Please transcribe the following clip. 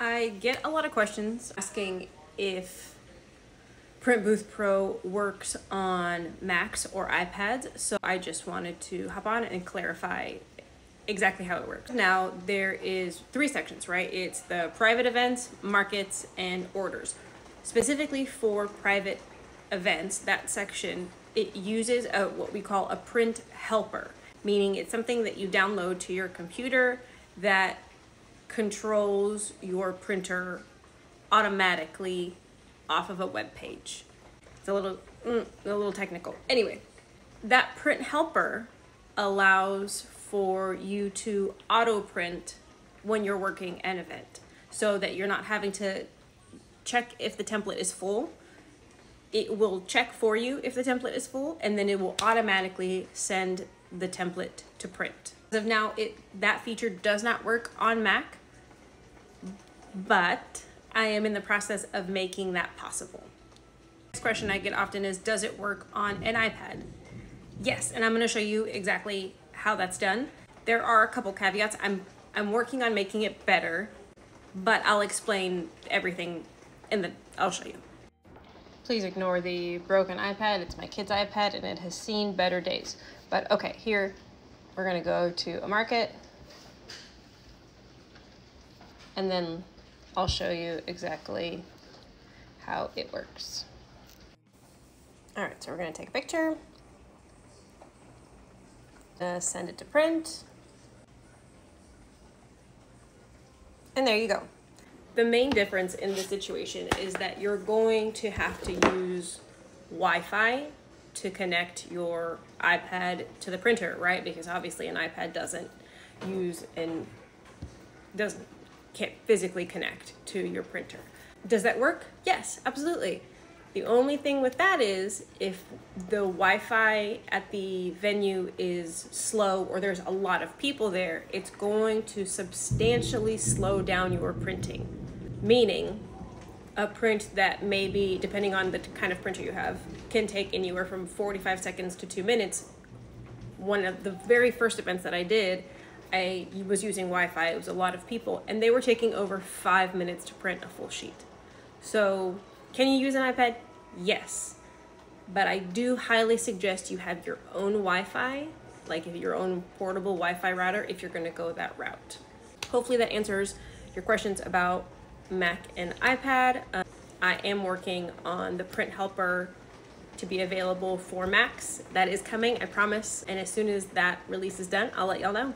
I get a lot of questions asking if PrintBooth Pro works on Macs or iPads, so I just wanted to hop on and clarify exactly how it works. Now, there is three sections, right? It's the private events, markets, and orders. Specifically for private events, that section, it uses a, what we call a print helper, meaning it's something that you download to your computer that controls your printer automatically off of a web page. It's a little, mm, a little technical. Anyway, that print helper allows for you to auto print when you're working an event so that you're not having to check if the template is full. It will check for you if the template is full and then it will automatically send the template to print. As of now, it that feature does not work on Mac, but I am in the process of making that possible. Next question I get often is, does it work on an iPad? Yes, and I'm gonna show you exactly how that's done. There are a couple caveats. I'm, I'm working on making it better, but I'll explain everything in the, I'll show you. Please ignore the broken iPad. It's my kid's iPad and it has seen better days. But okay, here we're gonna go to a market and then I'll show you exactly how it works. All right, so we're gonna take a picture, uh, send it to print, and there you go. The main difference in this situation is that you're going to have to use Wi-Fi to connect your iPad to the printer, right? Because obviously an iPad doesn't use and doesn't can't physically connect to your printer. Does that work? Yes, absolutely. The only thing with that is if the Wi-Fi at the venue is slow or there's a lot of people there, it's going to substantially slow down your printing. Meaning a print that maybe, depending on the kind of printer you have, can take anywhere from 45 seconds to two minutes. One of the very first events that I did, I was using Wi-Fi, it was a lot of people, and they were taking over five minutes to print a full sheet. So can you use an iPad? Yes. But I do highly suggest you have your own Wi-Fi, like your own portable Wi-Fi router if you're gonna go that route. Hopefully that answers your questions about Mac and iPad. Um, I am working on the print helper to be available for Macs. That is coming, I promise. And as soon as that release is done, I'll let y'all know.